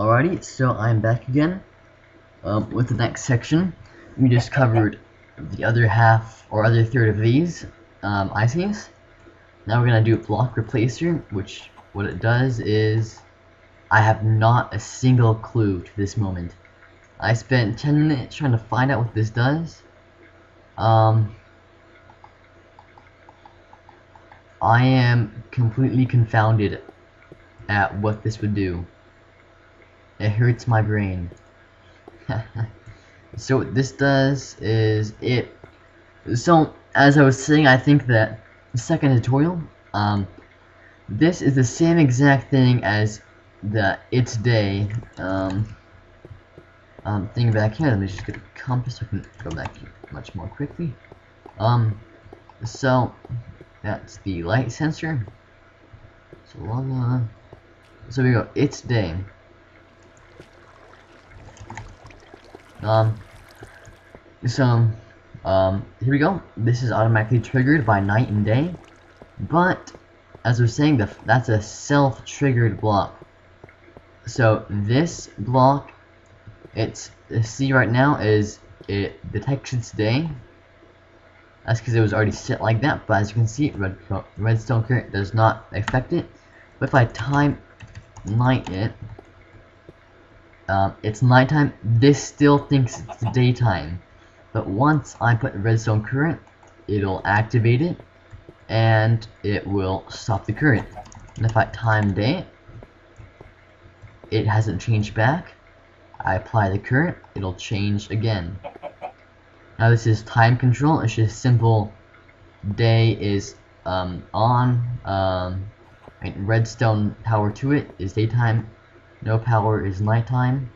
Alrighty, so I'm back again um, with the next section. We just covered the other half or other third of these um, ICs. Now we're gonna do block replacer, which what it does is I have not a single clue to this moment. I spent 10 minutes trying to find out what this does. Um, I am completely confounded at what this would do. It hurts my brain. so what this does is it so as I was saying I think that the second tutorial um this is the same exact thing as the it's day um um thing back here. Let me just get a compass. So I can go back much more quickly. Um so that's the light sensor. So lava so we go. It's day Um, so, um, here we go. This is automatically triggered by night and day, but as we're saying, the, that's a self-triggered block. So this block, it's see right now is it detects day. That's because it was already set like that. But as you can see, red, redstone current does not affect it. But if I time night it, um, it's nighttime, this still thinks it's daytime. But once I put redstone current, it'll activate it, and it will stop the current. And if I time day, it hasn't changed back. I apply the current, it'll change again. Now this is time control, it's just simple day is um, on, um, redstone power to it is daytime, no power is nighttime.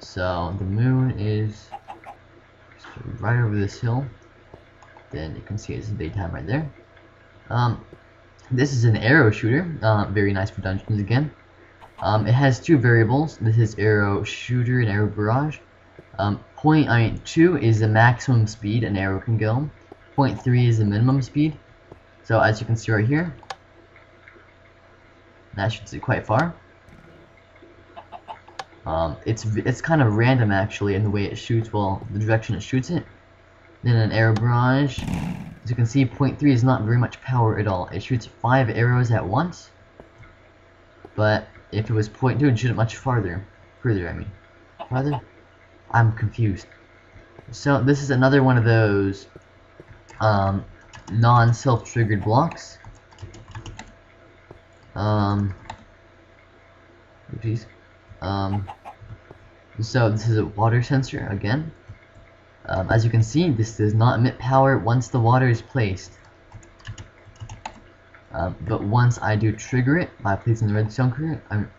So the moon is right over this hill. Then you can see it's daytime right there. Um, this is an arrow shooter. Uh, very nice for dungeons again. Um, it has two variables. This is arrow shooter and arrow barrage. Um, point I mean two is the maximum speed an arrow can go. Point three is the minimum speed. So as you can see right here, that shoots it quite far. Um, it's it's kind of random actually in the way it shoots, well, the direction it shoots it. Then an arrow barrage. As you can see, point three is not very much power at all. It shoots five arrows at once. But if it was point two, it'd shoot it much farther. Further, I mean. Farther? I'm confused. So this is another one of those um, non-self-triggered blocks. Um, geez. Um, so this is a water sensor again. Um, as you can see, this does not emit power once the water is placed. Um, but once I do trigger it by placing the redstone current, I'm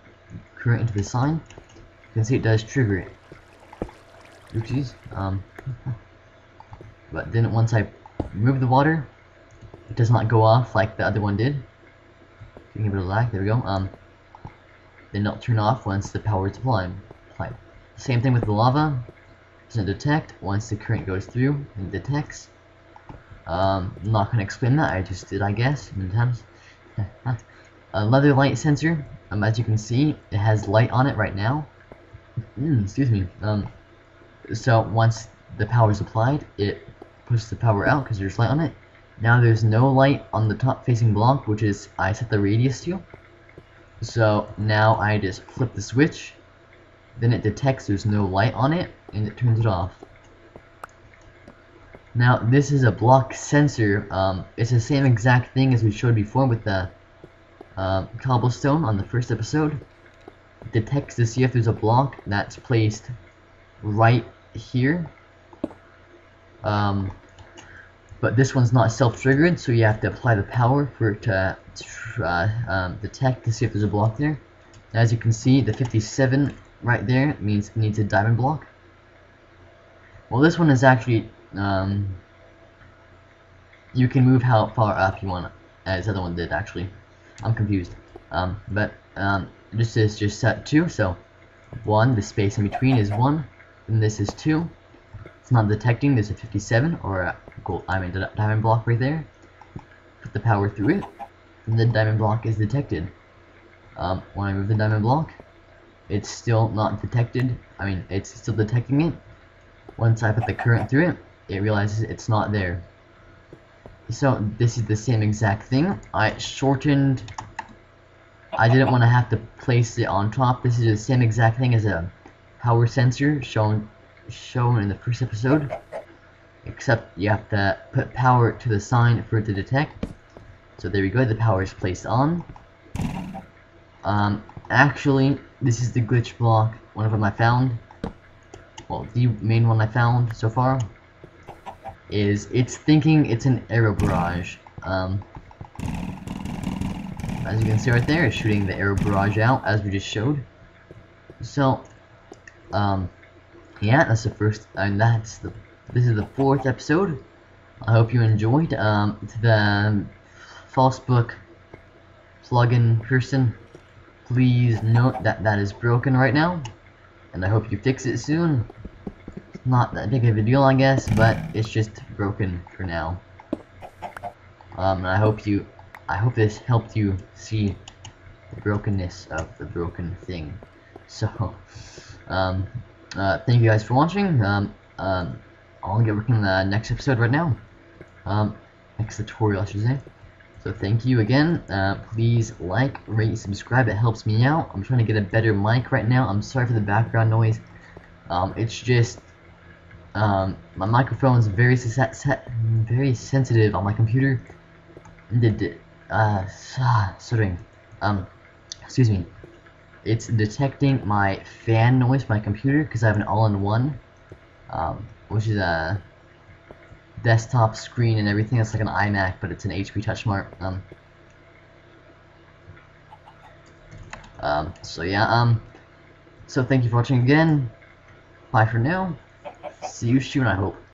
current into the sign, you can see it does trigger it. Oopsies. Um, but then once I remove the water, it does not go off like the other one did. Give it a lag. There we go. Um, then it'll turn off once the power is applied. Same thing with the lava. Doesn't detect. Once the current goes through, it detects. Um, I'm not gonna explain that. I just did, I guess, many times. a leather light sensor. Um, as you can see, it has light on it right now. Mm, excuse me. Um, so once the power is applied, it pushes the power out because there's light on it. Now there's no light on the top facing block, which is I set the radius to. So now I just flip the switch then it detects there's no light on it, and it turns it off. Now, this is a block sensor. Um, it's the same exact thing as we showed before with the uh, cobblestone on the first episode. It detects to see if there's a block that's placed right here. Um, but this one's not self-triggered, so you have to apply the power for it to uh, um, detect to see if there's a block there. As you can see, the 57 right there means needs a diamond block. Well, this one is actually, um, you can move how far up you want, as the other one did, actually. I'm confused. Um, but, um, this is just set 2, so 1, the space in between is 1, and this is 2. It's not detecting, there's a 57, or a gold, I mean, diamond block right there. Put the power through it, and the diamond block is detected. Um, when I move the diamond block, it's still not detected. I mean, it's still detecting it. Once I put the current through it, it realizes it's not there. So this is the same exact thing. I shortened. I didn't want to have to place it on top. This is the same exact thing as a power sensor shown shown in the first episode. Except you have to put power to the sign for it to detect. So there we go. The power is placed on. Um, actually, this is the glitch block. One of them I found. Well, the main one I found so far is it's thinking it's an arrow barrage. Um, as you can see right there, it's shooting the arrow barrage out, as we just showed. So, um, yeah, that's the first, and that's the, this is the fourth episode. I hope you enjoyed. Um, the FalseBook plugin person, please note that that is broken right now, and I hope you fix it soon It's not that big of a deal, I guess, but it's just broken for now. Um, and I hope you, I hope this helped you see the brokenness of the broken thing. So, um, uh, thank you guys for watching. Um, um, I'll get working on the next episode right now. Um, next tutorial, I should say. So thank you again. Uh, please like, rate, subscribe. It helps me out. I'm trying to get a better mic right now. I'm sorry for the background noise. Um, it's just um, my microphone is very very sensitive on my computer. The uh, sorry, um, excuse me. It's detecting my fan noise from my computer because I have an all-in-one, um, which is a desktop screen and everything. It's like an iMac, but it's an HP TouchSmart. Um, um, so yeah, um, so thank you for watching again. Bye for now. See you soon, I hope.